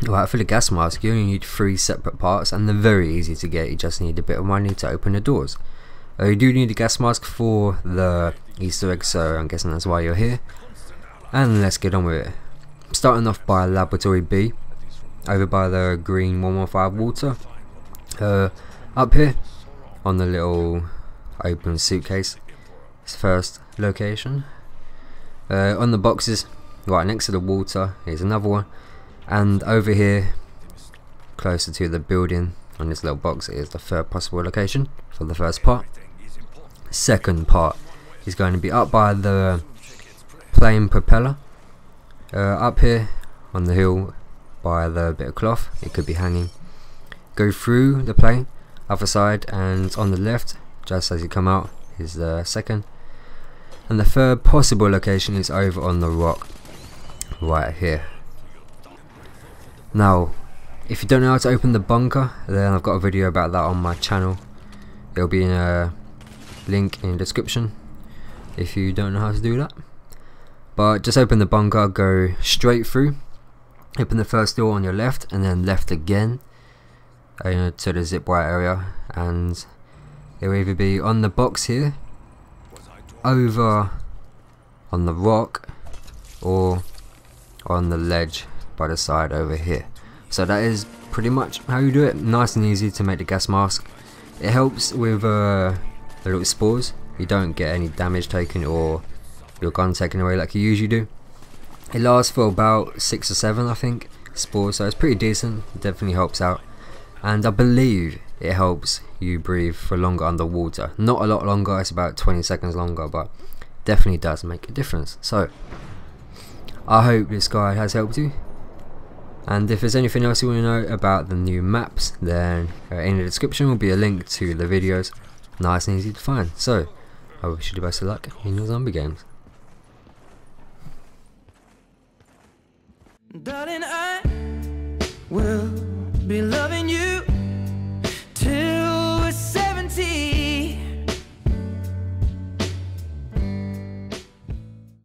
Right, for the gas mask you only need three separate parts and they're very easy to get, you just need a bit of money to open the doors. Uh, you do need a gas mask for the easter egg so I'm guessing that's why you're here. And let's get on with it. Starting off by Laboratory B, over by the green 115 water. Uh, up here, on the little open suitcase, it's first location. Uh, on the boxes, right next to the water, is another one. And over here, closer to the building, on this little box, is the third possible location for the first part. Second part is going to be up by the plane propeller. Uh, up here on the hill by the bit of cloth, it could be hanging. Go through the plane, other side, and on the left, just as you come out, is the second. And the third possible location is over on the rock, right here. Now, if you don't know how to open the bunker, then I've got a video about that on my channel. It'll be in a link in the description if you don't know how to do that. But just open the bunker, go straight through, open the first door on your left, and then left again uh, to the zip wire area, and it will either be on the box here, over on the rock, or on the ledge by the side over here. So that is pretty much how you do it. Nice and easy to make the gas mask. It helps with uh, the little spores. You don't get any damage taken or your gun taken away like you usually do. It lasts for about 6 or 7 I think spores so it's pretty decent. It definitely helps out. And I believe it helps you breathe for longer underwater. Not a lot longer, it's about 20 seconds longer but definitely does make a difference. So I hope this guide has helped you and if there's anything else you want to know about the new maps then uh, in the description will be a link to the videos. Nice and easy to find. So I wish you the best of luck in your zombie games. Darling, I will